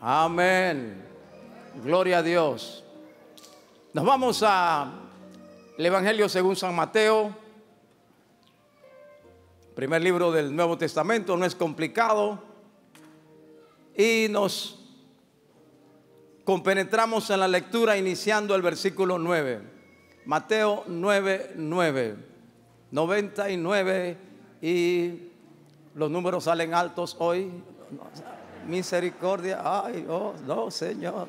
Amén. Gloria a Dios. Nos vamos a el Evangelio según San Mateo. Primer libro del Nuevo Testamento, no es complicado. Y nos compenetramos en la lectura iniciando el versículo 9. Mateo 9, 9. 99 y los números salen altos hoy. Misericordia. Ay, oh, no, Señor.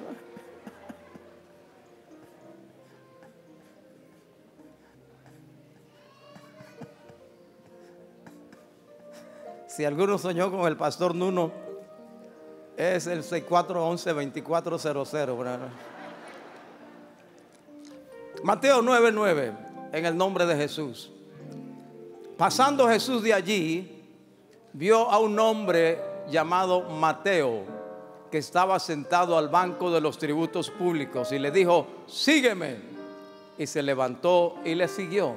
Si alguno soñó con el pastor Nuno, es el 6411-2400. Mateo 9:9, en el nombre de Jesús. Pasando Jesús de allí, vio a un hombre llamado Mateo, que estaba sentado al banco de los tributos públicos, y le dijo, sígueme. Y se levantó y le siguió.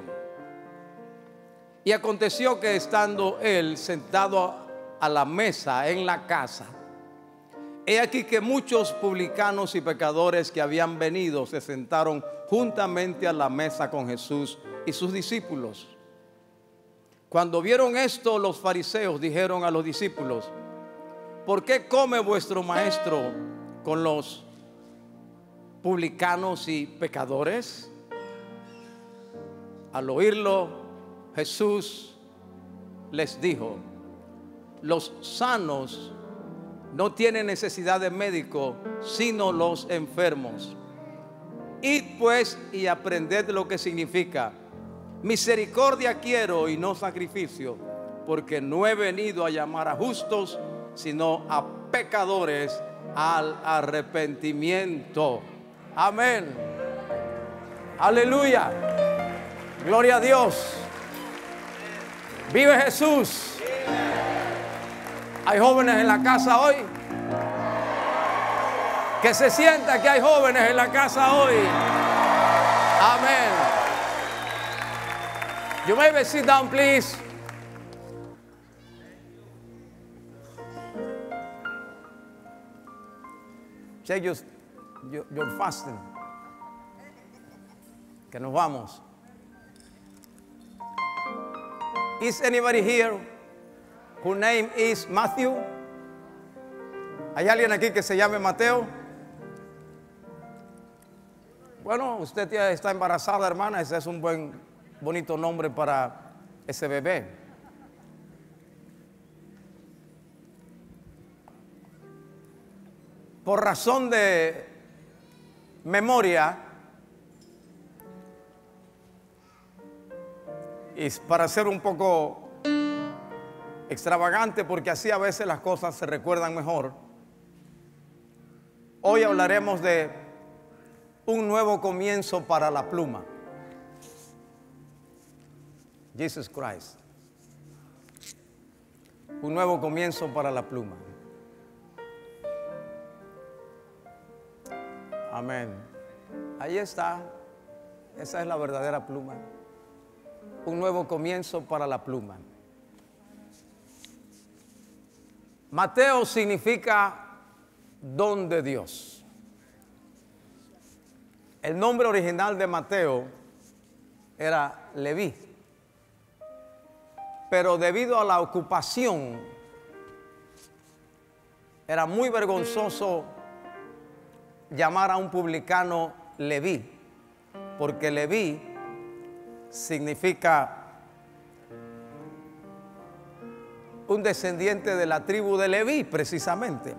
Y aconteció que estando él sentado a la mesa en la casa, he aquí que muchos publicanos y pecadores que habían venido se sentaron juntamente a la mesa con Jesús y sus discípulos. Cuando vieron esto, los fariseos dijeron a los discípulos, ¿por qué come vuestro maestro con los publicanos y pecadores? Al oírlo, Jesús les dijo, los sanos no tienen necesidad de médico, sino los enfermos. Id pues y aprended lo que significa. Misericordia quiero y no sacrificio, porque no he venido a llamar a justos, sino a pecadores al arrepentimiento. Amén. Aleluya. Gloria a Dios. Vive Jesús. Hay jóvenes en la casa hoy. Que se sienta que hay jóvenes en la casa hoy. Amén. You may be sit down, please. Check your, fasting. Que nos vamos. Is anybody here whose name is Matthew? ¿Hay alguien aquí que se llame Mateo? Bueno, usted ya está embarazada, hermana. Ese es un buen, bonito nombre para ese bebé. Por razón de memoria, y para ser un poco extravagante, porque así a veces las cosas se recuerdan mejor, hoy hablaremos de un nuevo comienzo para la pluma. Jesus Christ. Un nuevo comienzo para la pluma. Amén. Ahí está. Esa es la verdadera pluma. Un nuevo comienzo para la pluma. Mateo significa don de Dios. El nombre original de Mateo era Leví. Pero debido a la ocupación, era muy vergonzoso llamar a un publicano Leví, porque Leví significa un descendiente de la tribu de Leví, precisamente,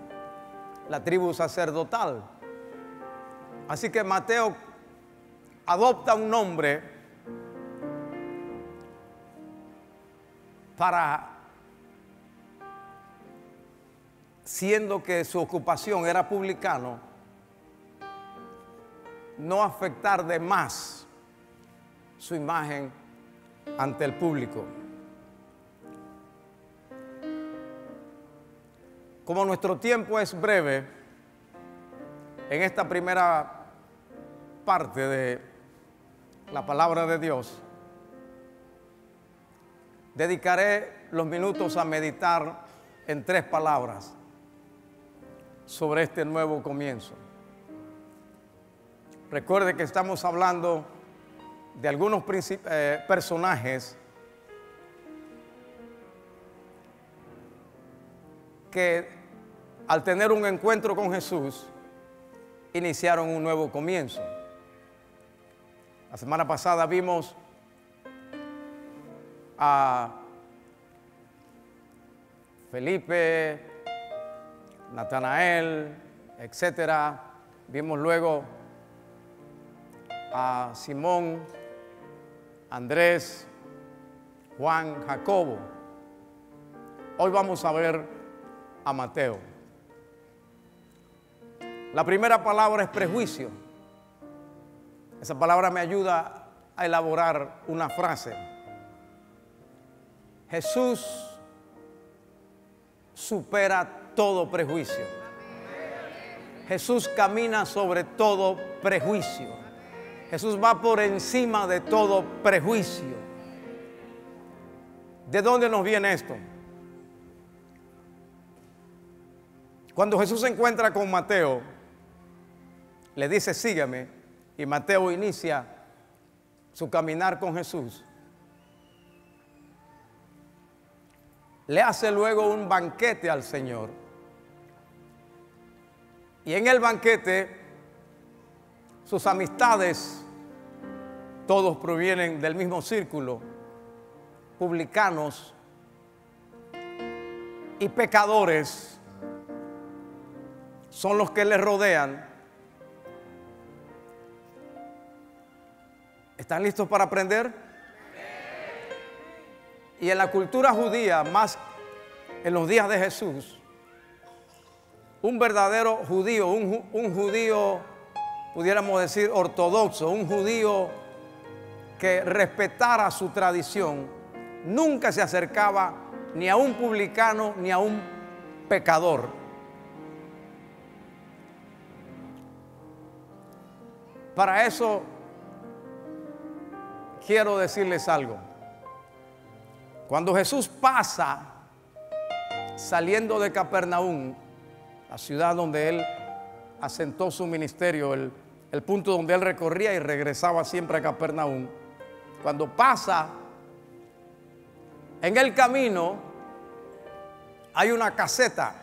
la tribu sacerdotal. Así que Mateo adopta un nombre para, siendo que su ocupación era publicano, no afectar de más su imagen ante el público. Como nuestro tiempo es breve, en esta primera parte de la palabra de Dios, dedicaré los minutos a meditar en tres palabras. sobre este nuevo comienzo. Recuerde que estamos hablando de algunos eh, personajes que al tener un encuentro con Jesús iniciaron un nuevo comienzo. La semana pasada vimos a Felipe, Natanael, etcétera. Vimos luego a Simón, Andrés, Juan, Jacobo. Hoy vamos a ver a Mateo. La primera palabra es prejuicio. Esa palabra me ayuda a elaborar una frase. Jesús supera todo prejuicio. Jesús camina sobre todo prejuicio. Jesús va por encima de todo prejuicio. ¿De dónde nos viene esto? Cuando Jesús se encuentra con Mateo, le dice, sígueme, y Mateo inicia su caminar con Jesús. Le hace luego un banquete al Señor. Y en el banquete, sus amistades, todos provienen del mismo círculo, publicanos y pecadores, son los que le rodean. ¿Están listos para aprender? Y en la cultura judía, más en los días de Jesús, un verdadero judío, un, judío, pudiéramos decir, ortodoxo, un judío que respetara su tradición, nunca se acercaba ni a un publicano ni a un pecador. Para eso quiero decirles algo. Cuando Jesús pasa saliendo de Capernaum, la ciudad donde él asentó su ministerio, el, el punto donde él recorría y regresaba siempre a Capernaum, cuando pasa en el camino hay una caseta.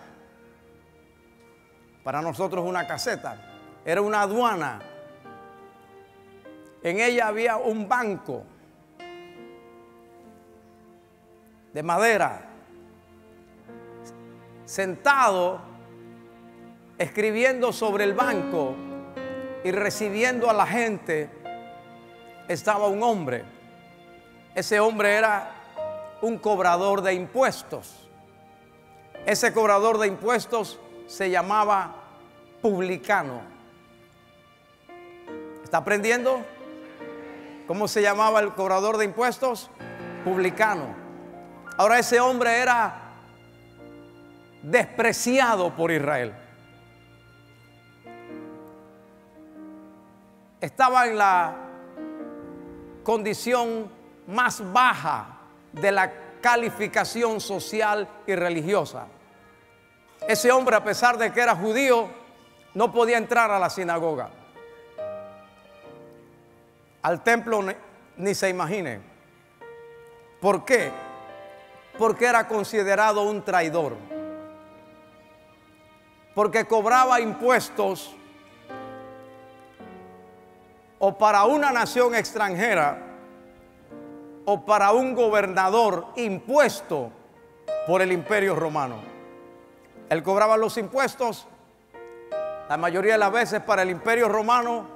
Para nosotros una caseta. Era una aduana. En ella había un banco de madera. Sentado escribiendo sobre el banco y recibiendo a la gente, estaba un hombre. Ese hombre era un cobrador de impuestos. Ese cobrador de impuestos se llamaba publicano. ¿Está aprendiendo? ¿Cómo se llamaba el cobrador de impuestos? Publicano. Ahora ese hombre era despreciado por Israel. Estaba en la condición más baja de la calificación social y religiosa. Ese hombre, a pesar de que era judío, no podía entrar a la sinagoga. Al templo ni, se imagine. ¿Por qué? Porque era considerado un traidor. Porque cobraba impuestos o para una nación extranjera o para un gobernador impuesto por el imperio romano. Él cobraba los impuestos la mayoría de las veces para el imperio romano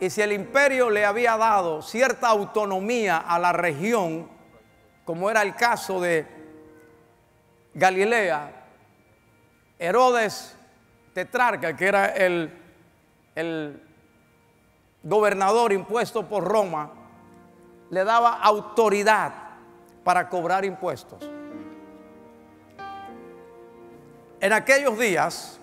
y si el imperio le había dado cierta autonomía a la región, como era el caso de Galilea, Herodes tetrarca, que era el, el gobernador impuesto por Roma, le daba autoridad para cobrar impuestos. En aquellos días,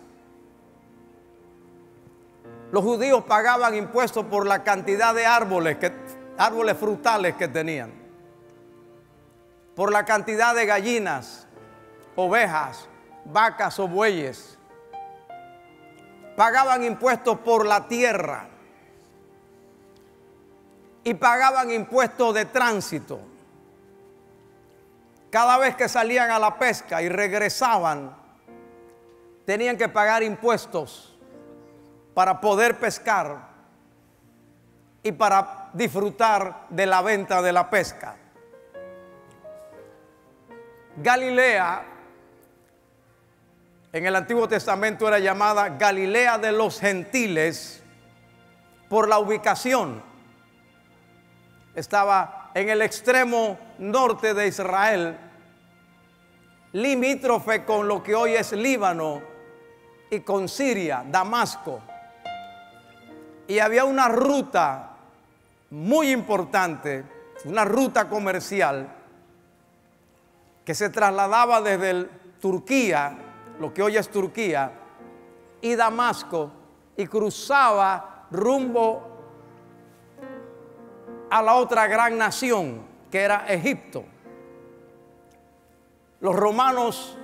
los judíos pagaban impuestos por la cantidad de árboles, que, árboles frutales que tenían, por la cantidad de gallinas, ovejas, vacas o bueyes, pagaban impuestos por la tierra y pagaban impuestos de tránsito. Cada vez que salían a la pesca y regresaban, tenían que pagar impuestos para poder pescar y para disfrutar de la venta de la pesca. Galilea en el Antiguo Testamento era llamada Galilea de los gentiles por la ubicación. Estaba en el extremo norte de Israel, limítrofe con lo que hoy es Líbano y con Siria, Damasco. Y había una ruta muy importante, una ruta comercial que se trasladaba desde Turquía, lo que hoy es Turquía, y Damasco, y cruzaba rumbo a la otra gran nación, que era Egipto. Los romanos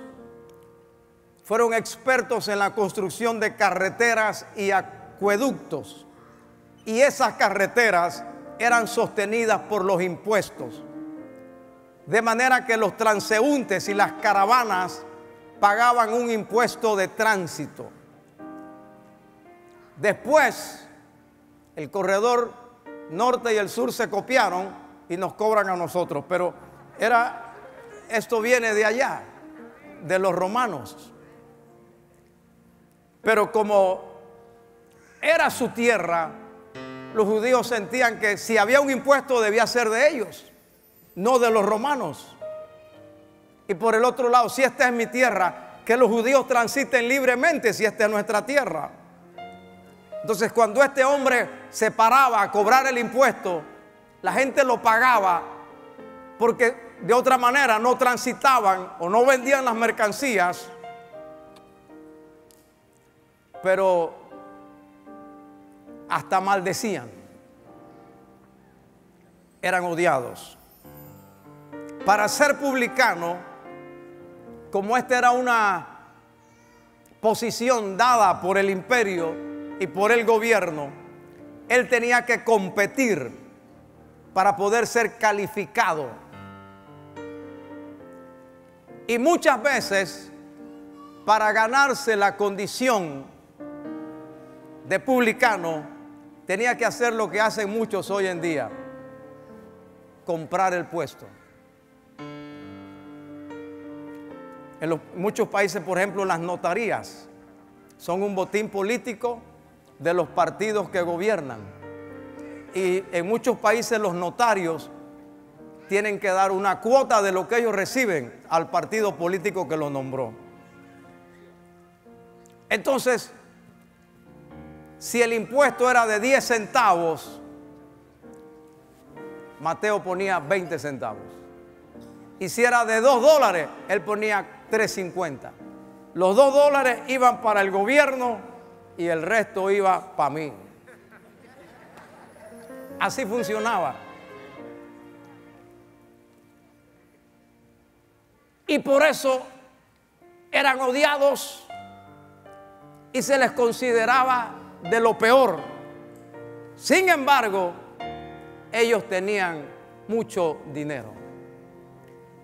fueron expertos en la construcción de carreteras y acueductos, y esas carreteras eran sostenidas por los impuestos. De manera que los transeúntes y las caravanas pagaban un impuesto de tránsito. Después, el corredor norte y el sur se copiaron y nos cobran a nosotros, pero era esto viene de allá, de los romanos. Pero como era su tierra, los judíos sentían que si había un impuesto debía ser de ellos, no de los romanos. Y por el otro lado, si esta es mi tierra, que los judíos transiten libremente si esta es nuestra tierra. Entonces cuando este hombre se paraba a cobrar el impuesto, la gente lo pagaba porque de otra manera no transitaban o no vendían las mercancías. Pero hasta maldecían. Eran odiados. Para ser publicano, como esta era una posición dada por el imperio y por el gobierno, él tenía que competir para poder ser calificado. Y muchas veces, para ganarse la condición de publicano, tenía que hacer lo que hacen muchos hoy en día, comprar el puesto. En muchos países, por ejemplo, las notarías son un botín político de los partidos que gobiernan. Y en muchos países los notarios tienen que dar una cuota de lo que ellos reciben al partido político que lo nombró. Entonces, si el impuesto era de 10 centavos, Mateo ponía 20 centavos. Y si era de 2 dólares, él ponía 3.50. Los 2 dólares iban para el gobierno y el resto iba para mí. Así funcionaba. Y por eso eran odiados y se les consideraba de lo peor. Sin embargo, ellos tenían mucho dinero.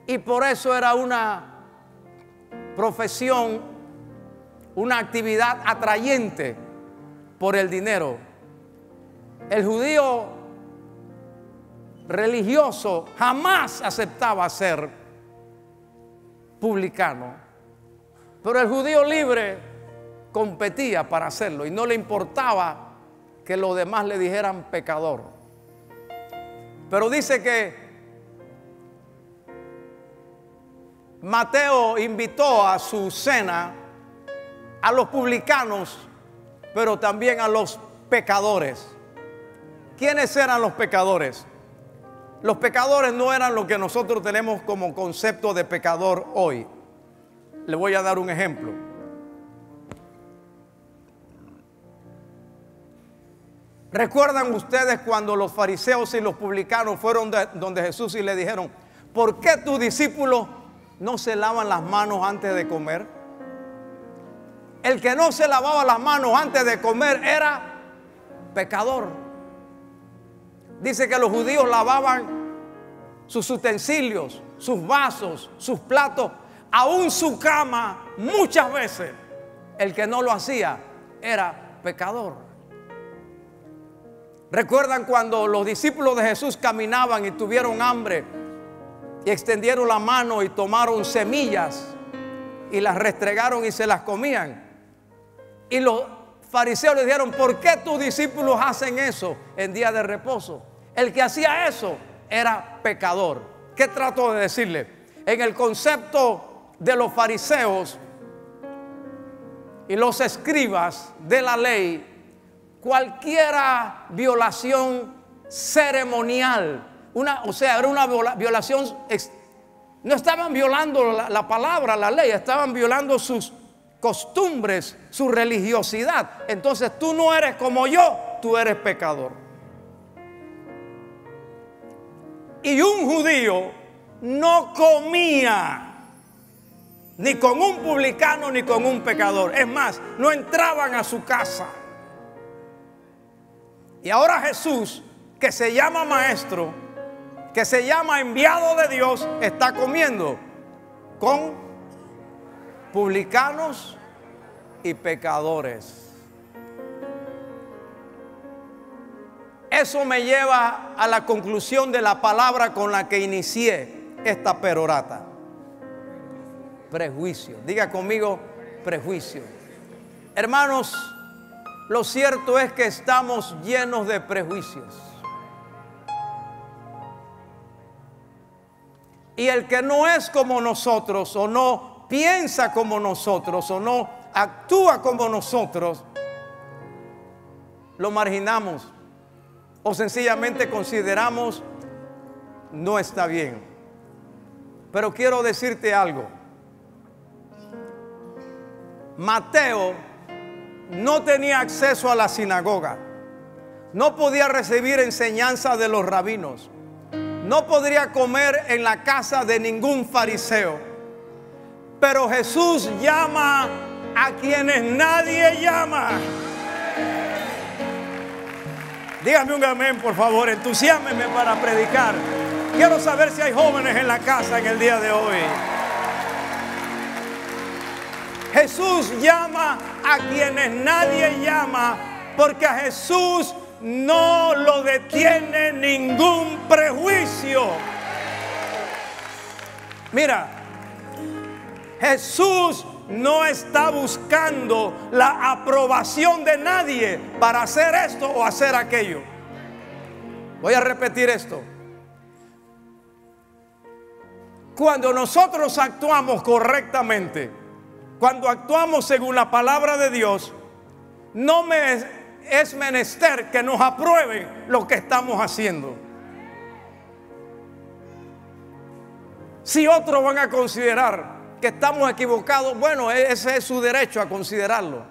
Y por eso era una profesión, una actividad atrayente por el dinero. El judío religioso jamás aceptaba ser publicano, pero el judío libre competía para hacerlo y no le importaba que los demás le dijeran pecador. Pero dice que Mateo invitó a su cena a los publicanos, pero también a los pecadores. ¿Quiénes eran los pecadores? Los pecadores no eran lo que nosotros tenemos como concepto de pecador hoy. Le voy a dar un ejemplo. ¿Recuerdan ustedes cuando los fariseos y los publicanos fueron donde Jesús y le dijeron, ¿por qué tus discípulos no se lavan las manos antes de comer? El que no se lavaba las manos antes de comer era pecador. Dice que los judíos lavaban sus utensilios, sus vasos, sus platos, aún su cama, muchas veces. El que no lo hacía era pecador. ¿Recuerdan cuando los discípulos de Jesús caminaban y tuvieron hambre y extendieron la mano y tomaron semillas y las restregaron y se las comían? Y los fariseos le dijeron, ¿por qué tus discípulos hacen eso en día de reposo? El que hacía eso era pecador. ¿Qué trato de decirle? En el concepto de los fariseos y los escribas de la ley, cualquiera violación ceremonial, una, o sea, era una violación, no estaban violando la, la palabra, la ley, estaban violando sus costumbres, su religiosidad. Entonces tú no eres como yo, tú eres pecador. Y un judío no comía ni con un publicano ni con un pecador. Es más, no entraban a su casa. Y ahora Jesús, que se llama maestro, que se llama enviado de Dios, está comiendo con publicanos y pecadores. Eso me lleva a la conclusión de la palabra con la que inicié esta perorata. Prejuicio. Diga conmigo, prejuicio. Hermanos, lo cierto es que estamos llenos de prejuicios. Y el que no es como nosotros o no piensa como nosotros o no actúa como nosotros, lo marginamos o sencillamente consideramos no está bien. Pero quiero decirte algo. Mateo no tenía acceso a la sinagoga. No podía recibir enseñanza de los rabinos. No podría comer en la casa de ningún fariseo. Pero Jesús llama a quienes nadie llama. Dígame un amén, por favor. Entusiasmeme para predicar. Quiero saber si hay jóvenes en la casa en el día de hoy. Jesús llama a quienes nadie llama porque a Jesús no lo detiene ningún prejuicio. Mira, Jesús no está buscando la aprobación de nadie para hacer esto o hacer aquello. Voy a repetir esto. Cuando nosotros actuamos correctamente, cuando actuamos según la palabra de Dios, no me es menester que nos aprueben lo que estamos haciendo. Si otros van a considerar que estamos equivocados, bueno, e-, ese es su derecho a considerarlo.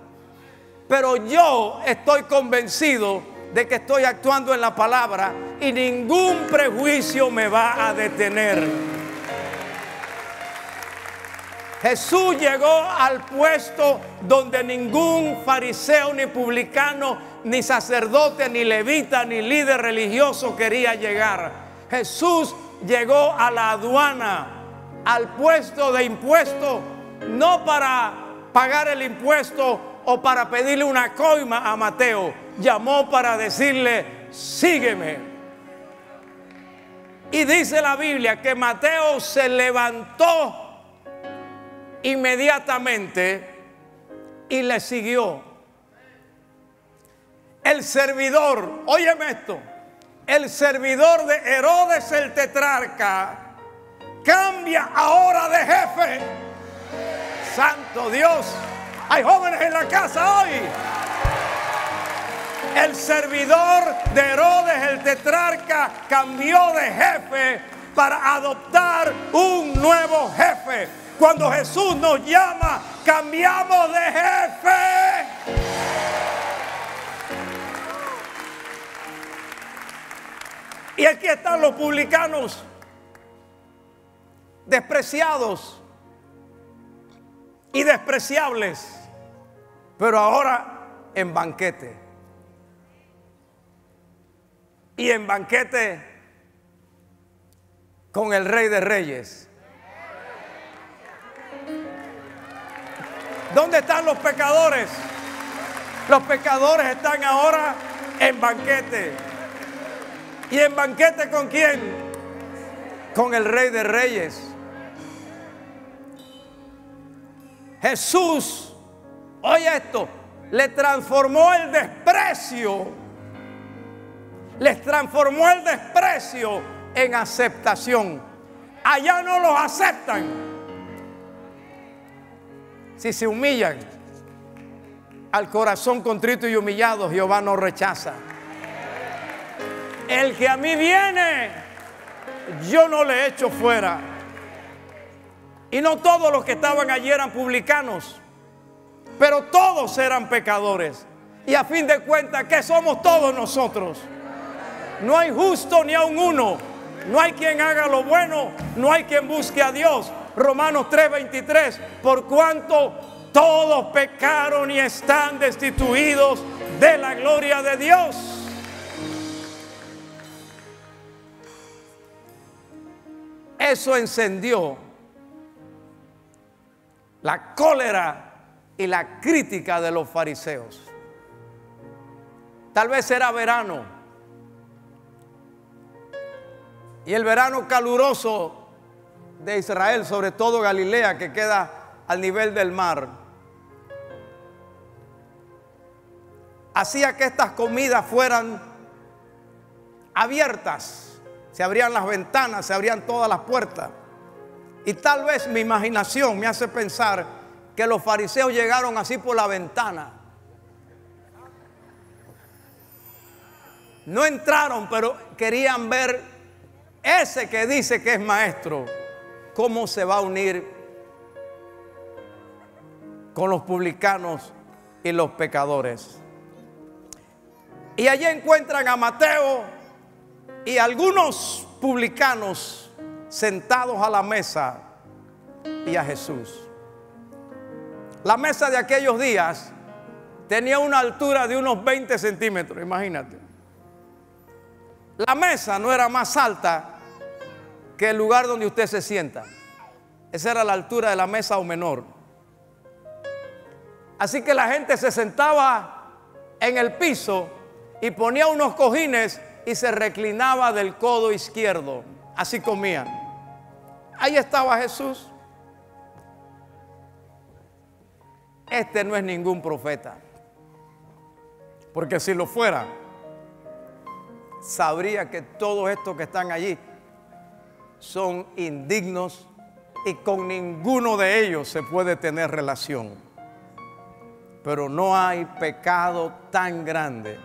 Pero yo estoy convencido de que estoy actuando en la palabra y ningún prejuicio me va a detener. Jesús llegó al puesto donde ningún fariseo, ni publicano, ni sacerdote, ni levita, ni líder religioso quería llegar. Jesús llegó a la aduana al puesto de impuesto, no para pagar el impuesto o para pedirle una coima a Mateo, llamó para decirle, sígueme. Y dice la Biblia que Mateo se levantó inmediatamente y le siguió. El servidor, óyeme esto, el servidor de Herodes el tetrarca, cambia ahora de jefe. Santo Dios. Hay jóvenes en la casa hoy. El servidor de Herodes, el tetrarca, cambió de jefe para adoptar un nuevo jefe. Cuando Jesús nos llama, cambiamos de jefe. Y aquí están los publicanos despreciados y despreciables. pero ahora en banquete. Y en banquete con el rey de reyes. ¿Dónde están los pecadores? Los pecadores están ahora en banquete. ¿Y en banquete con quién? Con el rey de reyes. Jesús, oye esto, le transformó el desprecio, les transformó el desprecio en aceptación. Allá no los aceptan. Si se humillan al corazón contrito y humillado, Jehová no rechaza. El que a mí viene, yo no le echo fuera. Y no todos los que estaban allí eran publicanos, pero todos eran pecadores. Y a fin de cuentas, ¿qué somos todos nosotros? No hay justo ni a un uno. No hay quien haga lo bueno, no hay quien busque a Dios. Romanos 3:23, por cuanto todos pecaron y están destituidos de la gloria de Dios. Eso encendió la cólera y la crítica de los fariseos. Tal vez era verano. Y el verano caluroso de Israel, sobre todo Galilea, que queda al nivel del mar, hacía que estas comidas fueran abiertas. Se abrían las ventanas, se abrían todas las puertas. Y tal vez mi imaginación me hace pensar que los fariseos llegaron así por la ventana. No entraron, pero querían ver ese que dice que es maestro, cómo se va a unir con los publicanos y los pecadores. Y allí encuentran a Mateo y algunos publicanos sentados a la mesa y a Jesús. La mesa de aquellos días tenía una altura de unos 20 centímetros, imagínate. La mesa no era más alta que el lugar donde usted se sienta. Esa era la altura de la mesa o menor. Así que la gente se sentaba en el piso y ponía unos cojines y se reclinaba del codo izquierdo así comían. Ahí estaba Jesús. Este no es ningún profeta. Porque si lo fuera, sabría que todos estos que están allí son indignos y con ninguno de ellos se puede tener relación. Pero no hay pecado tan grande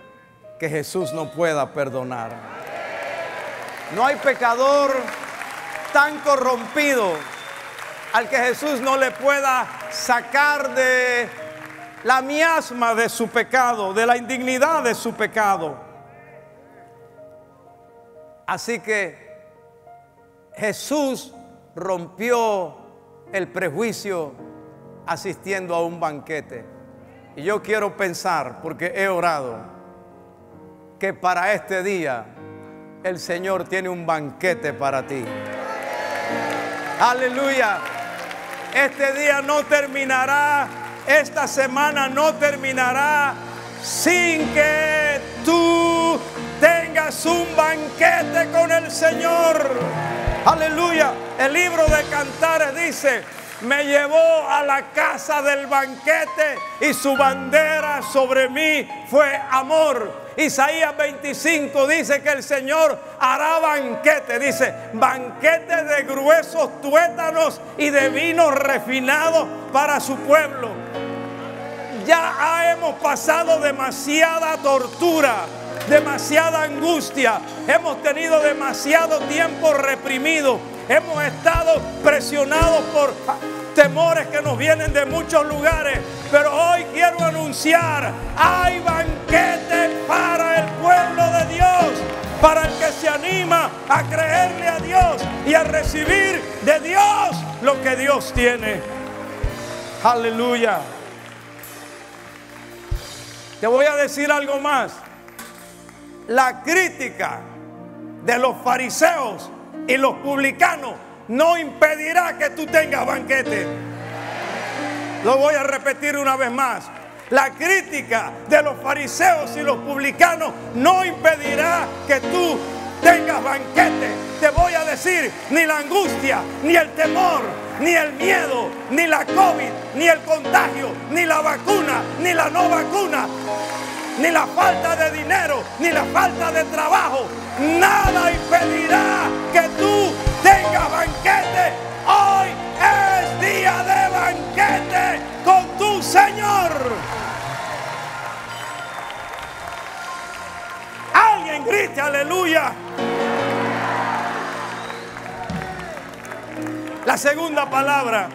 que Jesús no pueda perdonar. No hay pecador tan corrompido al que Jesús no le pueda sacar de la miasma de su pecado, de la indignidad de su pecado. Así que Jesús rompió el prejuicio asistiendo a un banquete. Y yo quiero pensar, porque he orado, que para este día el Señor tiene un banquete para ti. Aleluya. Este día no terminará, esta semana no terminará sin que tú tengas un banquete con el Señor. Aleluya. El libro de Cantares dice, me llevó a la casa del banquete y su bandera sobre mí fue amor. Isaías 25 dice que el Señor hará banquete, dice, banquete de gruesos tuétanos y de vino refinado para su pueblo. Ya hemos pasado demasiada tortura, demasiada angustia, hemos tenido demasiado tiempo reprimido, hemos estado presionados por temores que nos vienen de muchos lugares, pero hoy quiero anunciar, hay banquete para el pueblo de Dios, para el que se anima a creerle a Dios y a recibir de Dios lo que Dios tiene. Aleluya. Te voy a decir algo más. La crítica de los fariseos y los publicanos no impedirá que tú tengas banquete. Lo voy a repetir una vez más. La crítica de los fariseos y los publicanos no impedirá que tú tengas banquete. Te voy a decir, ni la angustia, ni el temor, ni el miedo, ni la COVID, ni el contagio, ni la vacuna, ni la no vacuna, ni la falta de dinero, ni la falta de trabajo. Nada impedirá que tú tengas banquete. La segunda palabra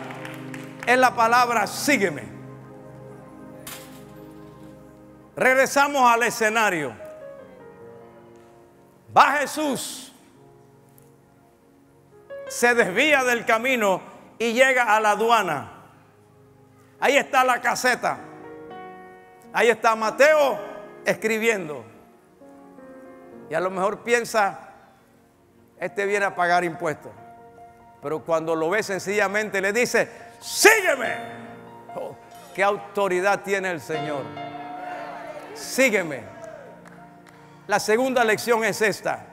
es la palabra sígueme. Regresamos al escenario. Va Jesús, se desvía del camino y llega a la aduana. Ahí está la caseta. Ahí está Mateo escribiendo. Y a lo mejor piensa, este viene a pagar impuestos. Pero cuando lo ve sencillamente le dice, sígueme. Oh, ¿Qué autoridad tiene el Señor? Sígueme. La segunda lección es esta.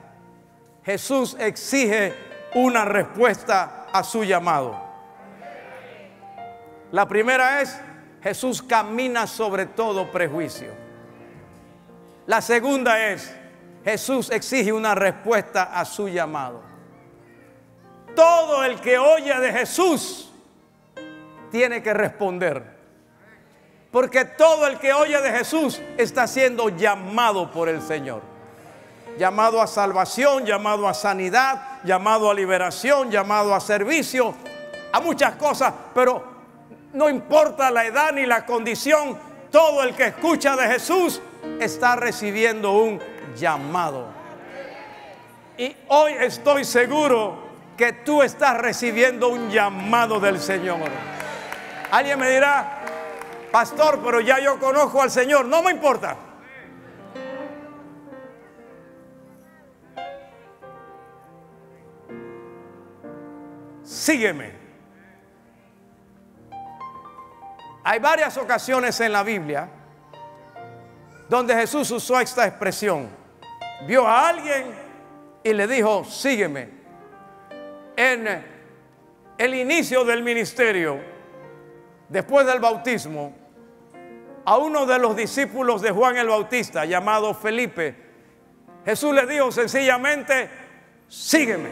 Jesús exige una respuesta a su llamado. La primera es, Jesús camina sobre todo prejuicio. La segunda es, Jesús exige una respuesta a su llamado. Todo el que oye de Jesús tiene que responder. Porque todo el que oye de Jesús está siendo llamado por el Señor. Llamado a salvación, llamado a sanidad, llamado a liberación, llamado a servicio, a muchas cosas. Pero no importa la edad ni la condición, todo el que escucha de Jesús está recibiendo un llamado. Y hoy estoy seguro que tú estás recibiendo un llamado del Señor. Alguien me dirá, pastor, pero ya yo conozco al Señor. No me importa. Sígueme. Hay varias ocasiones en la Biblia donde Jesús usó esta expresión. Vio a alguien y le dijo, sígueme. En el inicio del ministerio, después del bautismo, a uno de los discípulos de Juan el Bautista, llamado Felipe, Jesús le dijo sencillamente, sígueme.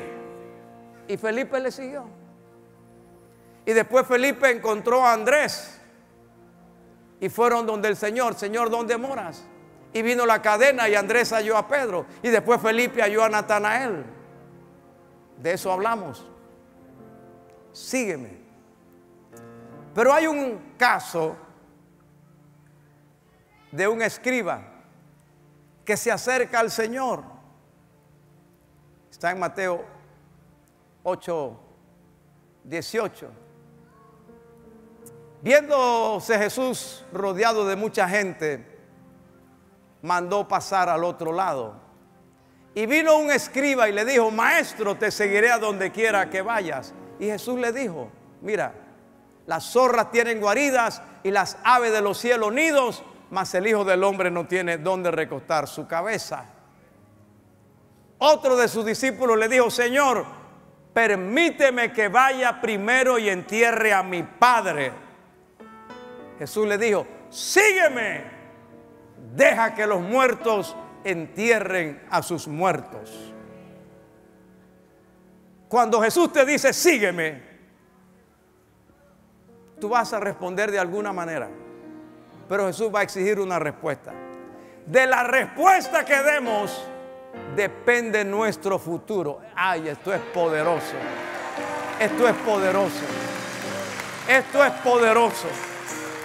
Y Felipe le siguió. Y después Felipe encontró a Andrés y fueron donde el Señor, Señor, ¿dónde moras? Y vino la cadena y Andrés halló a Pedro. Y después Felipe halló a Natanael. De eso hablamos. Sígueme. Pero hay un caso de un escriba que se acerca al Señor. Está en Mateo 8, 18. Viéndose Jesús rodeado de mucha gente, mandó pasar al otro lado. Y vino un escriba y le dijo, maestro, te seguiré a donde quiera que vayas. Y Jesús le dijo, mira, las zorras tienen guaridas y las aves de los cielos nidos, mas el Hijo del Hombre no tiene dónde recostar su cabeza. Otro de sus discípulos le dijo, Señor, permíteme que vaya primero y entierre a mi Padre. Jesús le dijo, sígueme, deja que los muertos entierren a sus muertos. Cuando Jesús te dice, sígueme, tú vas a responder de alguna manera, pero Jesús va a exigir una respuesta. De la respuesta que demos depende nuestro futuro. Ay, esto es poderoso. Esto es poderoso. Esto es poderoso.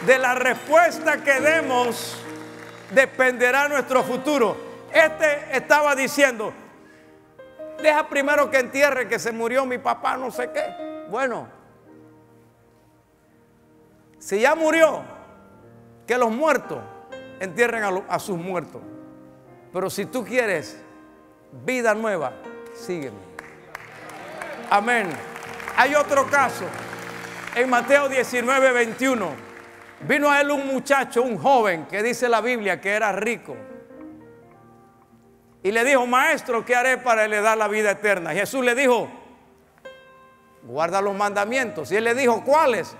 De la respuesta que demos dependerá nuestro futuro. Este estaba diciendo, deja primero que entierre que se murió mi papá, no sé qué. Bueno, si ya murió, que los muertos entierren a, a sus muertos. Pero si tú quieres vida nueva, sígueme. Amén. Hay otro caso. En Mateo 19, 21, vino a él un muchacho, un joven, que dice la Biblia que era rico. Y le dijo, maestro, ¿qué haré para heredar la vida eterna? Jesús le dijo, guarda los mandamientos. Y él le dijo, ¿cuáles?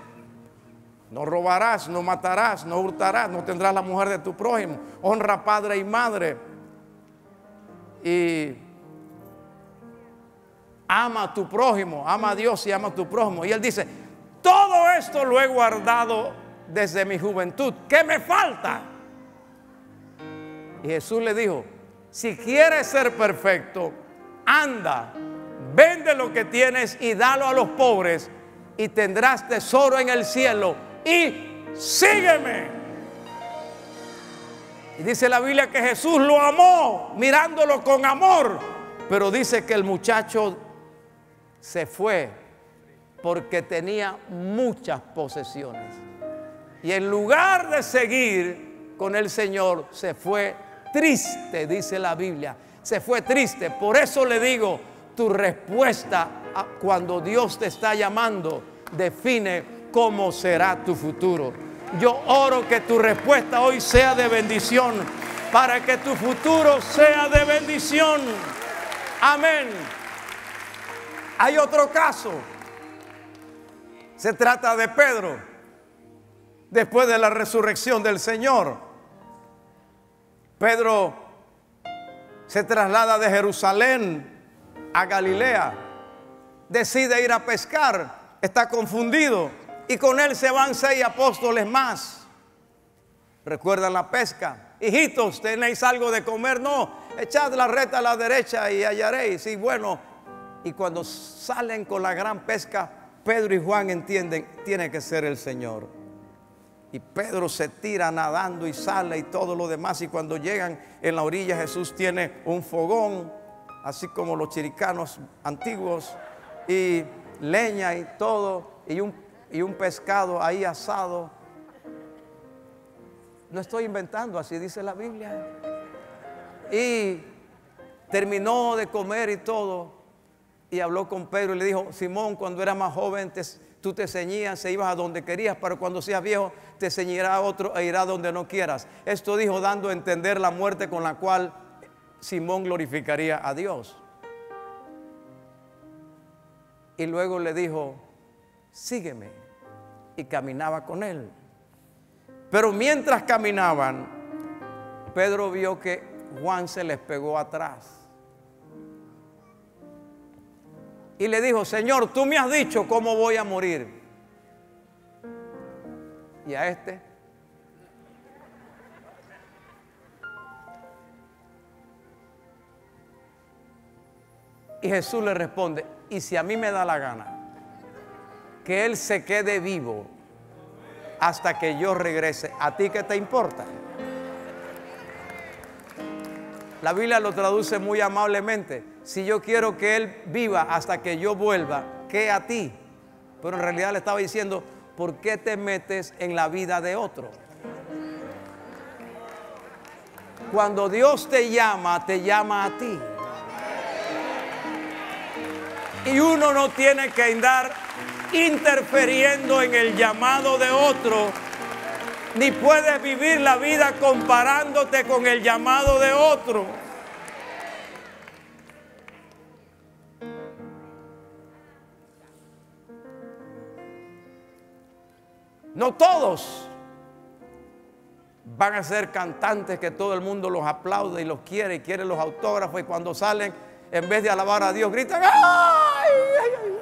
No robarás, no matarás, no hurtarás, no tendrás la mujer de tu prójimo. Honra padre y madre. Y ama a tu prójimo, ama a Dios y ama a tu prójimo. Y él dice, todo esto lo he guardado desde mi juventud. ¿Qué me falta? Y Jesús le dijo, si quieres ser perfecto, anda, vende lo que tienes y dalo a los pobres y tendrás tesoro en el cielo y sígueme. Y dice la Biblia que Jesús lo amó, mirándolo con amor, pero dice que el muchacho se fue porque tenía muchas posesiones. Y en lugar de seguir con el Señor, se fue triste, dice la Biblia. Se fue triste. Por eso le digo, tu respuesta cuando Dios te está llamando define cómo será tu futuro. Yo oro que tu respuesta hoy sea de bendición, para que tu futuro sea de bendición. Amén. Hay otro caso. Se trata de Pedro, después de la resurrección del Señor. Pedro se traslada de Jerusalén a Galilea, decide ir a pescar, está confundido y con él se van seis apóstoles más. ¿Recuerdan la pesca? Hijitos, ¿tenéis algo de comer? No, echad la red a la derecha y hallaréis. Y bueno, y cuando salen con la gran pesca, Pedro y Juan entienden, tiene que ser el Señor. Y Pedro se tira nadando y sale y todo lo demás. Y cuando llegan en la orilla, Jesús tiene un fogón, así como los chiricanos antiguos, y leña y todo, y un, pescado ahí asado. No estoy inventando, así dice la Biblia. Y terminó de comer y todo. Y habló con Pedro y le dijo, Simón, cuando eras más joven te- tú te ceñías, se ibas a donde querías, pero cuando seas viejo te ceñirá otro e irá donde no quieras. Esto dijo dando a entender la muerte con la cual Simón glorificaría a Dios. Y luego le dijo, sígueme. Y caminaba con él. Pero mientras caminaban, Pedro vio que Juan se les pegó atrás. Y le dijo, Señor, tú me has dicho cómo voy a morir. Y a este. Y Jesús le responde, y si a mí me da la gana, que Él se quede vivo hasta que yo regrese, ¿a ti qué te importa? La Biblia lo traduce muy amablemente. Si yo quiero que Él viva hasta que yo vuelva, ¿qué a ti? Pero en realidad le estaba diciendo, ¿por qué te metes en la vida de otro? Cuando Dios te llama, te llama a ti. Y uno no tiene que andar interfiriendo en el llamado de otro, ni puedes vivir la vida comparándote con el llamado de otro. No todos van a ser cantantes que todo el mundo los aplaude y los quiere y quiere los autógrafos y cuando salen, en vez de alabar a Dios, gritan ¡Ay! ay, ay,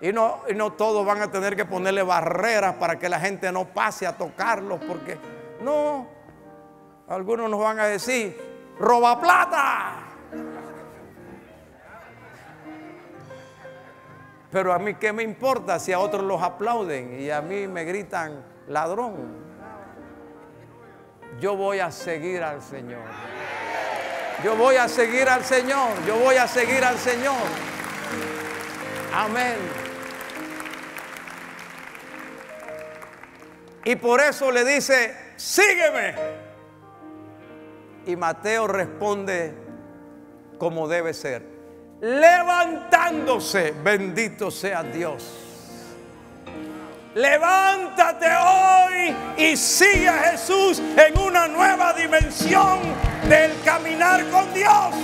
ay". Y no, y no todos van a tener que ponerle barreras para que la gente no pase a tocarlos, porque no, algunos nos van a decir, roba plata. Pero a mí qué me importa si a otros los aplauden y a mí me gritan ladrón. Yo voy a seguir al Señor. Yo voy a seguir al Señor. Yo voy a seguir al Señor. Amén. Y por eso le dice, sígueme. Y Mateo responde como debe ser, levantándose, bendito sea Dios. Levántate hoy y sigue a Jesús en una nueva dimensión del caminar con Dios.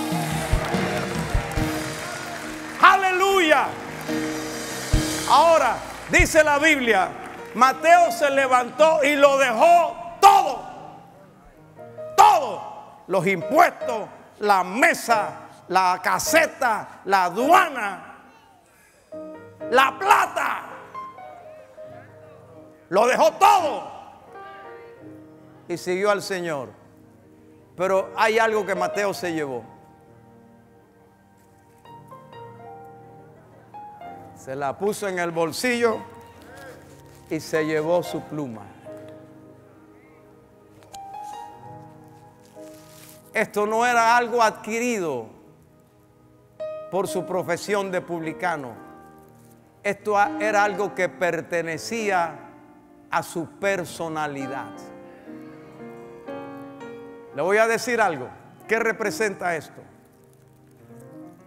Aleluya. Ahora, dice la Biblia, Mateo se levantó y lo dejó todo. Todo. Los impuestos, la mesa, la caseta, la aduana, la plata. Lo dejó todo. Y siguió al Señor. Pero hay algo que Mateo se llevó. Se la puso en el bolsillo y se llevó su pluma. Esto no era algo adquirido por su profesión de publicano. Esto era algo que pertenecía a su personalidad. Le voy a decir algo. ¿Qué representa esto?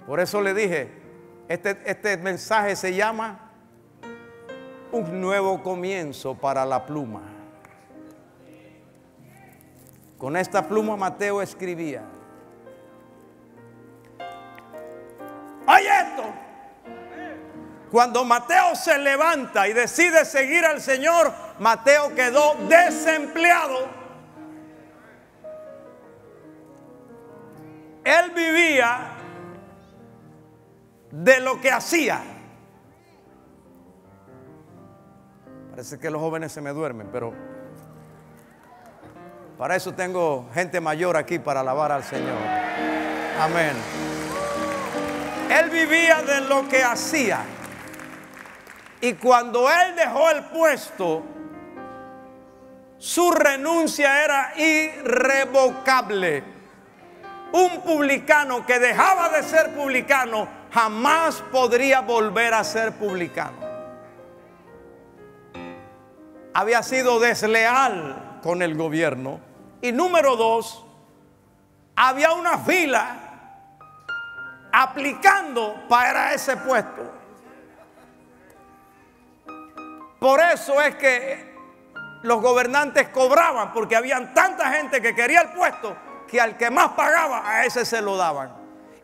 Por eso le dije, este, este mensaje se llama un nuevo comienzo para la pluma. Con esta pluma Mateo escribía. Oye esto. Cuando Mateo se levanta y decide seguir al Señor, Mateo quedó desempleado. Él vivía de lo que hacía. Parece que los jóvenes se me duermen, pero para eso tengo gente mayor aquí para alabar al Señor. Amén. Él vivía de lo que hacía. Y cuando él dejó el puesto, su renuncia era irrevocable. Un publicano que dejaba de ser publicano jamás podría volver a ser publicano. Había sido desleal con el gobierno. Y número dos, había una fila aplicando para ese puesto. Por eso es que los gobernantes cobraban, porque habían tanta gente que quería el puesto, que al que más pagaba, a ese se lo daban.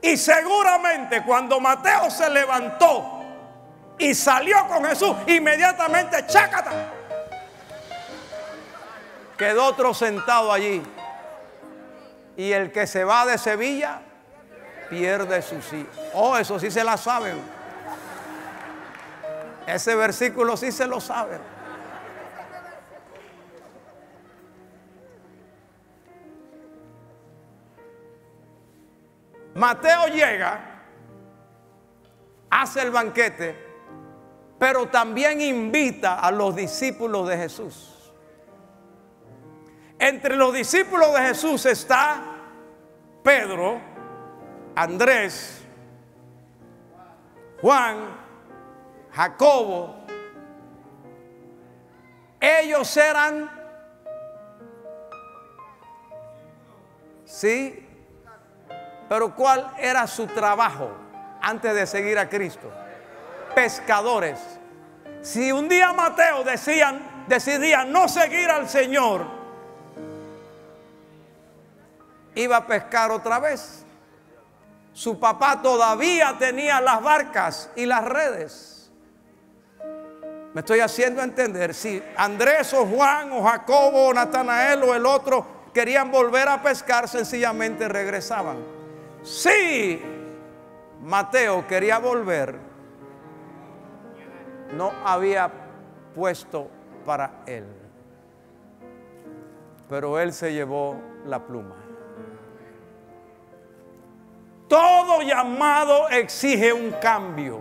Y seguramente cuando Mateo se levantó y salió con Jesús, inmediatamente, chácata, quedó otro sentado allí. Y el que se va de Sevilla, pierde su sí. Oh, eso sí se la saben. Ese versículo sí se lo saben. Mateo llega, hace el banquete, pero también invita a los discípulos de Jesús. Entre los discípulos de Jesús está Pedro, Andrés, Juan, Jacobo. Ellos eran, sí, pero ¿cuál era su trabajo antes de seguir a Cristo? Pescadores. Si un día Mateo decían, decidía no seguir al Señor, iba a pescar otra vez. Su papá todavía tenía las barcas y las redes. Me estoy haciendo entender. Si Andrés o Juan o Jacobo o Natanael o el otro querían volver a pescar, sencillamente regresaban. Si Mateo quería volver, no había puesto para él. Pero él se llevó la pluma. Llamado exige un cambio.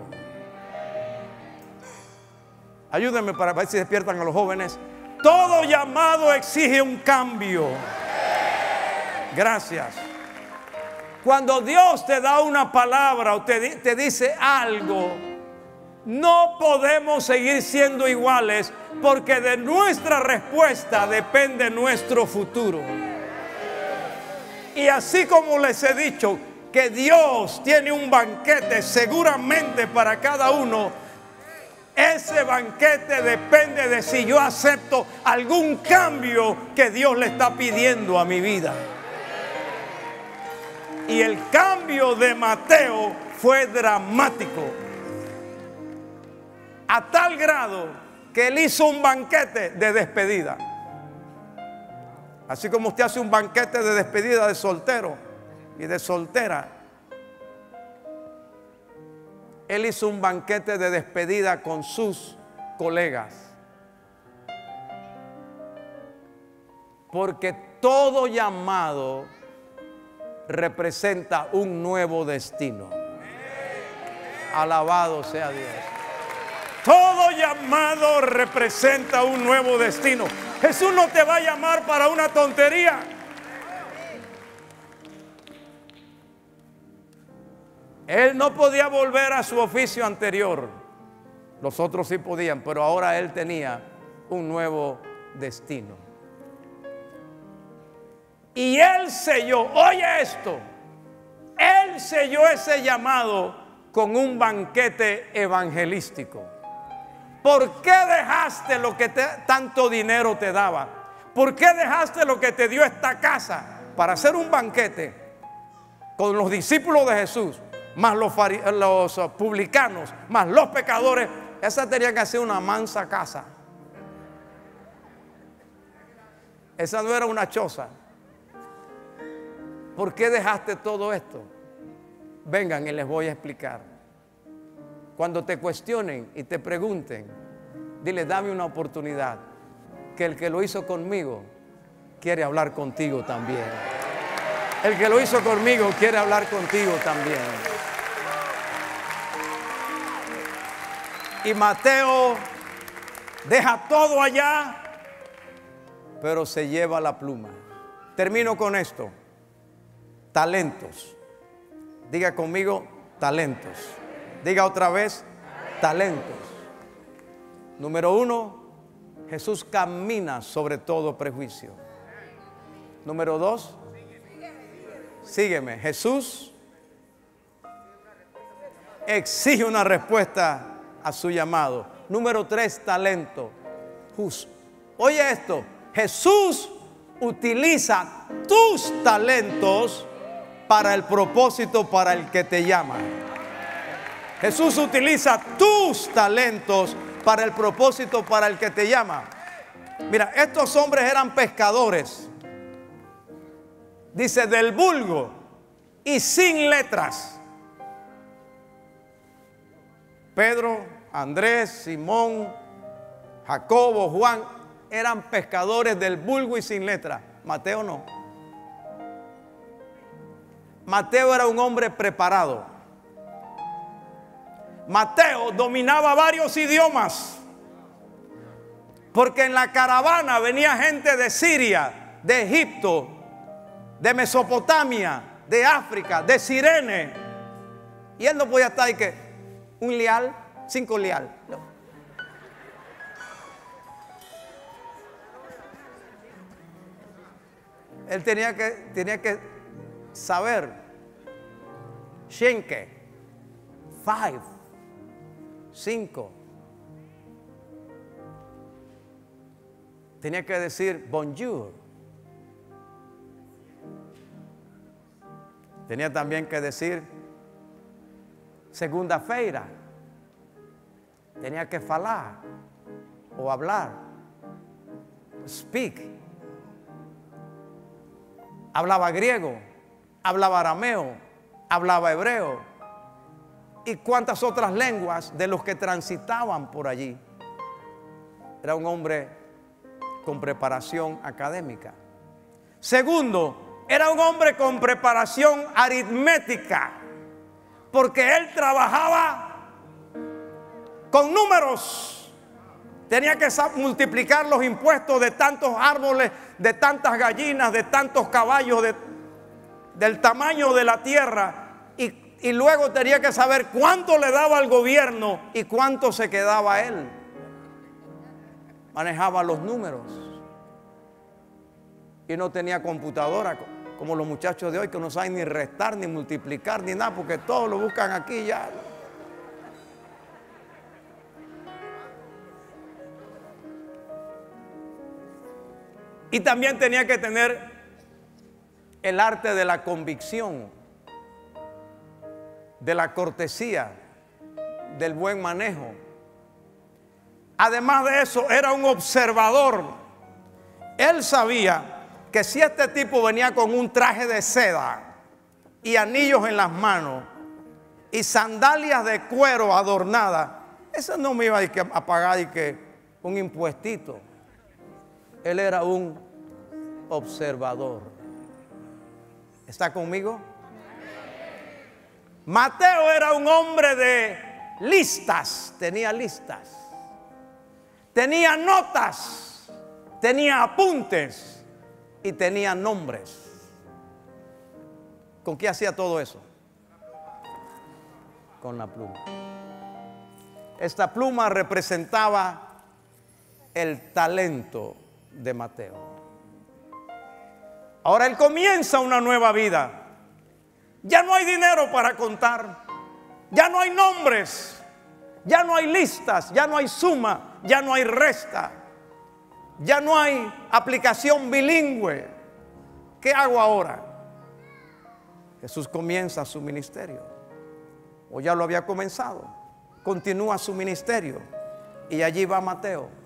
Ayúdenme para ver si despiertan a los jóvenes. Todo llamado exige un cambio. Gracias. Cuando Dios te da una palabra o te, te dice algo, No podemos seguir siendo iguales porque de nuestra respuesta depende nuestro futuro. Y así como les he dicho que Dios tiene un banquete seguramente para cada uno, ese banquete depende de si yo acepto algún cambio que Dios le está pidiendo a mi vida. Y el cambio de Mateo fue dramático. A tal grado que él hizo un banquete de despedida. Así como usted hace un banquete de despedida de soltero y de soltera. Él hizo un banquete de despedida con sus colegas. Porque todo llamado representa un nuevo destino. Alabado sea Dios. Todo llamado representa un nuevo destino. Jesús no te va a llamar para una tontería. Él no podía volver a su oficio anterior. Los otros sí podían, pero ahora él tenía un nuevo destino. Y él selló, oye esto, él selló ese llamado con un banquete evangelístico. ¿Por qué dejaste lo que tanto dinero te daba? ¿Por qué dejaste lo que te dio esta casa para hacer un banquete con los discípulos de Jesús, más los, los publicanos, más los pecadores? Esa tenía que ser una mansa casa. Esa no era una choza. ¿Por qué dejaste todo esto? Vengan y les voy a explicar. Cuando te cuestionen y te pregunten, dile, dame una oportunidad, que el que lo hizo conmigo quiere hablar contigo también. El que lo hizo conmigo quiere hablar contigo también. Y Mateo deja todo allá, pero se lleva la pluma. Termino con esto talentos. Diga conmigo, talentos. Diga otra vez, talentos. Número uno, Jesús camina sobre todo prejuicio. Número dos, sígueme. Jesús exige una respuesta a su llamado. Número tres, talento. Oye esto, Jesús utiliza tus talentos para el propósito para el que te llama. Jesús utiliza tus talentos para el propósito para el que te llama. Mira, estos hombres eran pescadores. Dice del vulgo y sin letras. Pedro, Andrés, Simón, Jacobo, Juan eran pescadores del vulgo y sin letras. Mateo no. Mateo era un hombre preparado. Mateo dominaba varios idiomas. Porque en la caravana venía gente de Siria, de Egipto, de Mesopotamia, de África, de Sirene. Y él no podía estar ahí que un leal, cinco leal. Él tenía que, tenía que saber. Shenke. Five. Cinco. Tenía que decir bonjour. Tenía también que decir segunda feira. Tenía que falar o hablar. Speak. Hablaba griego hablaba arameo, hablaba hebreo y cuántas otras lenguas de los que transitaban por allí. Era un hombre con preparación académica. Segundo, era un hombre con preparación aritmética, porque él trabajaba con números. Tenía que multiplicar los impuestos de tantos árboles, de tantas gallinas, de tantos caballos, de del tamaño de la tierra y, y luego tenía que saber cuánto le daba al gobierno y cuánto se quedaba él. Manejaba los números y no tenía computadora como los muchachos de hoy que no saben ni restar, ni multiplicar, ni nada, porque todos lo buscan aquí ya. Y también tenía que tener el arte de la convicción, de la cortesía, del buen manejo. Además de eso, era un observador. Él sabía que si este tipo venía con un traje de seda y anillos en las manos y sandalias de cuero adornadas, eso no me iba a pagar y que un impuestito. Él era un observador. ¿Está conmigo? Mateo era un hombre de listas, tenía listas, tenía notas, tenía apuntes y tenía nombres. ¿Con qué hacía todo eso? Con la pluma. Esta pluma representaba el talento de Mateo. Ahora él comienza una nueva vida. Ya no hay dinero para contar. Ya no hay nombres. Ya no hay listas. Ya no hay suma. Ya no hay resta. Ya no hay aplicación bilingüe. ¿Qué hago ahora? Jesús comienza su ministerio. O ya lo había comenzado. Continúa su ministerio. Y allí va Mateo.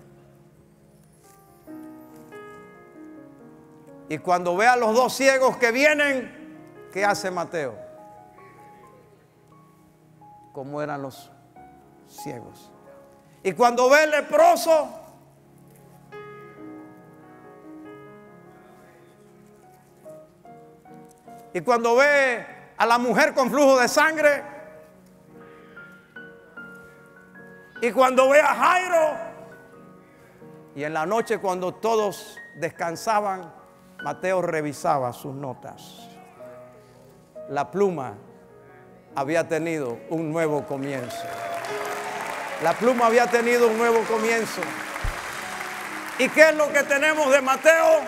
Y cuando ve a los dos ciegos que vienen, ¿qué hace Mateo? Como eran los ciegos. Y cuando ve el leproso, y cuando ve a la mujer con flujo de sangre, y cuando ve a Jairo, y en la noche cuando todos descansaban, Mateo revisaba sus notas. La pluma había tenido un nuevo comienzo. La pluma había tenido un nuevo comienzo. ¿Y qué es lo que tenemos de Mateo?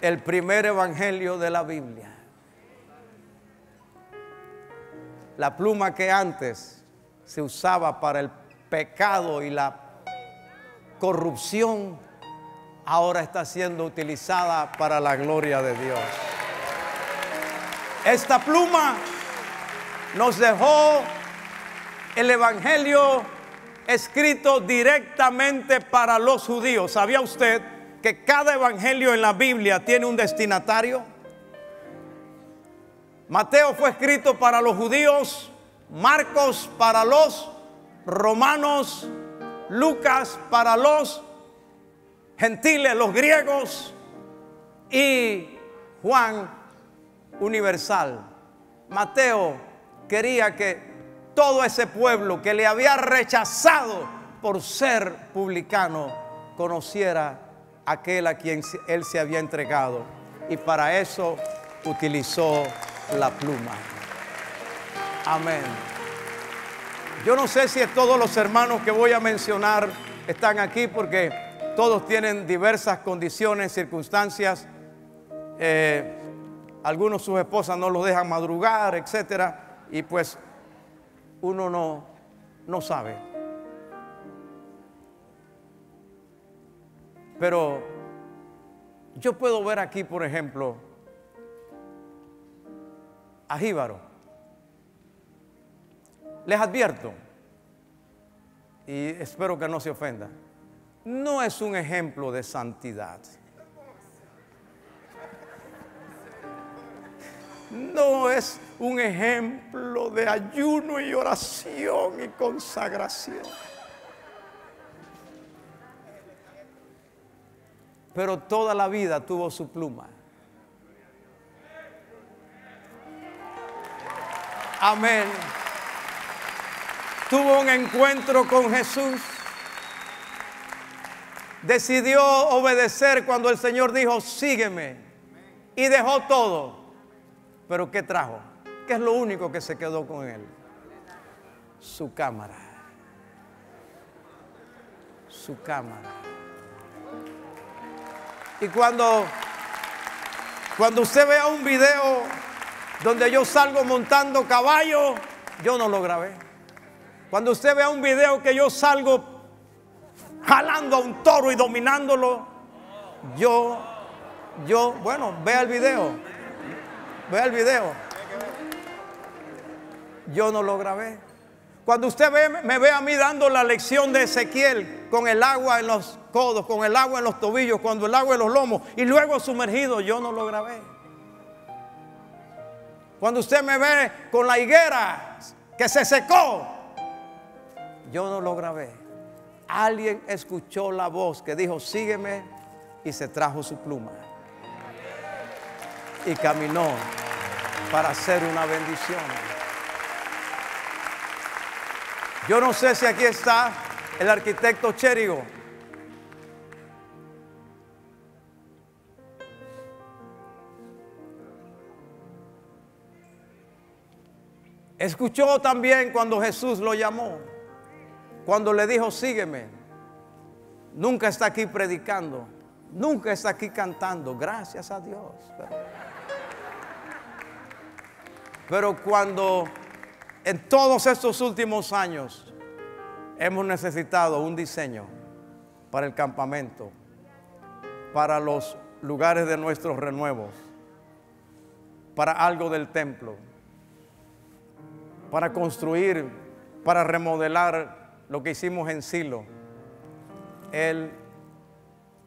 El primer evangelio de la Biblia. La pluma que antes se usaba para el pecado y la corrupción ahora está siendo utilizada para la gloria de Dios. Esta pluma nos dejó el Evangelio escrito directamente para los judíos. ¿Sabía usted que cada Evangelio en la Biblia tiene un destinatario? Mateo fue escrito para los judíos, Marcos para los romanos, Lucas para los gentiles, los griegos y Juan universal. Mateo quería que todo ese pueblo que le había rechazado por ser publicano conociera aquel a quien él se había entregado. Y para eso utilizó la pluma. Amén. Yo no sé si todos los hermanos que voy a mencionar están aquí porque todos tienen diversas condiciones, circunstancias. Eh, algunos sus esposas no los dejan madrugar, etcétera, y pues uno no, no sabe. Pero yo puedo ver aquí, por ejemplo, a Jíbaro. Les advierto, y espero que no se ofenda no es un ejemplo de santidad. No es un ejemplo de ayuno y oración y consagración. Pero toda la vida tuvo su pluma. Amén. Tuvo un encuentro con Jesús decidió obedecer cuando el Señor dijo, sígueme. Y dejó todo. Pero ¿qué trajo? ¿Qué es lo único que se quedó con él? Su cámara. Su cámara. Y cuando, cuando usted vea un video donde yo salgo montando caballo, yo no lo grabé. Cuando usted vea un video que yo salgo jalando a un toro y dominándolo, yo, yo, bueno, vea el video, vea el video. Yo no lo grabé. Cuando usted ve, me ve a mí dando la lección de Ezequiel con el agua en los codos, con el agua en los tobillos, cuando el agua en los lomos y luego sumergido, yo no lo grabé. Cuando usted me ve con la higuera que se secó, yo no lo grabé. Alguien escuchó la voz que dijo, sígueme, y se trajo su pluma. Y caminó para hacer una bendición. Yo no sé si aquí está el arquitecto Chérigo. Escuchó también cuando Jesús lo llamó, cuando le dijo, sígueme. Nunca está aquí predicando, nunca está aquí cantando, gracias a Dios. Pero, cuando en todos estos últimos años hemos necesitado un diseño para el campamento, para los lugares de nuestros renuevos, para algo del templo, para construir, para remodelar lo que hicimos en Silo. Él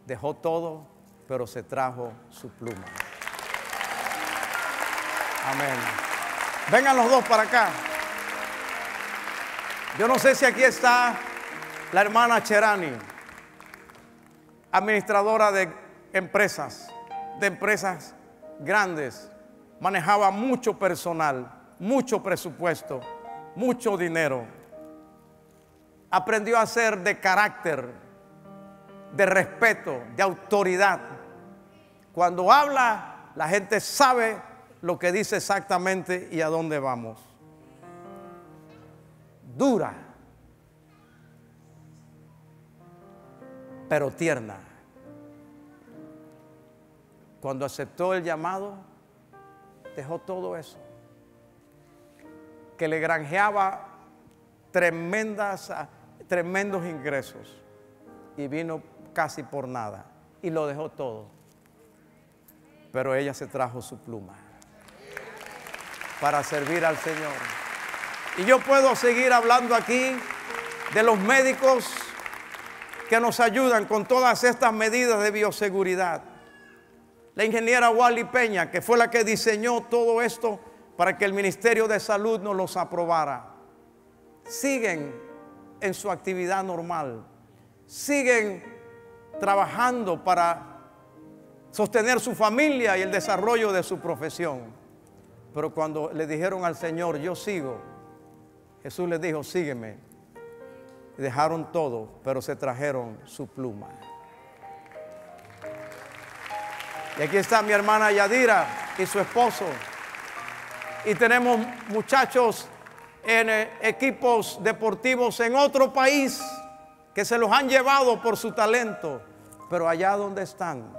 dejó todo, pero se trajo su pluma. Amén. Vengan los dos para acá. Yo no sé si aquí está la hermana Cherani, administradora de empresas, de empresas grandes. Manejaba mucho personal, mucho presupuesto, mucho dinero. Aprendió a ser de carácter, de respeto, de autoridad. Cuando habla, la gente sabe lo que dice exactamente y a dónde vamos dura, pero tierna. Cuando aceptó el llamado, dejó todo eso, que le granjeaba tremendas, tremendos ingresos y vino casi por nada y lo dejó todo. Pero ella se trajo su pluma para servir al Señor. Y yo puedo seguir hablando aquí de los médicos que nos ayudan con todas estas medidas de bioseguridad. La ingeniera Wally Peña, que fue la que diseñó todo esto para que el Ministerio de Salud nos los aprobara. Siguen en su actividad normal. Siguen trabajando para sostener su familia y el desarrollo de su profesión. Pero cuando le dijeron al Señor, yo sigo, Jesús les dijo, sígueme. Dejaron todo, pero se trajeron su pluma. Y aquí está mi hermana Yadira y su esposo. Y tenemos muchachos en eh, equipos deportivos en otro país que se los han llevado por su talento. Pero allá donde están,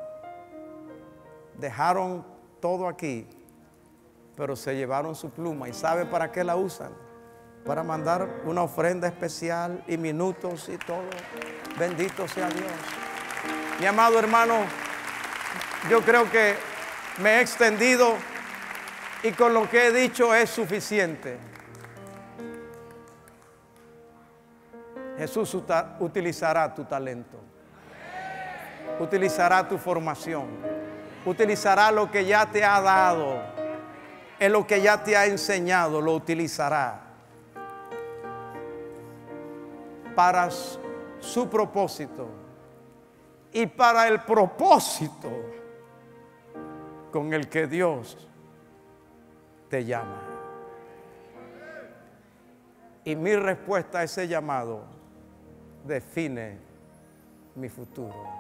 dejaron todo aquí, pero se llevaron su pluma. ¿Y sabe para qué la usan? para mandar una ofrenda especial y minutos y todo. Bendito sea Dios. Mi amado hermano, yo creo que me he extendido y con lo que he dicho es suficiente. Jesús utilizará tu talento, utilizará tu formación, utilizará lo que ya te ha dado, en lo que ya te ha enseñado, lo utilizará. Para su propósito y para el propósito con el que Dios te llama. Y mi respuesta a ese llamado define mi futuro.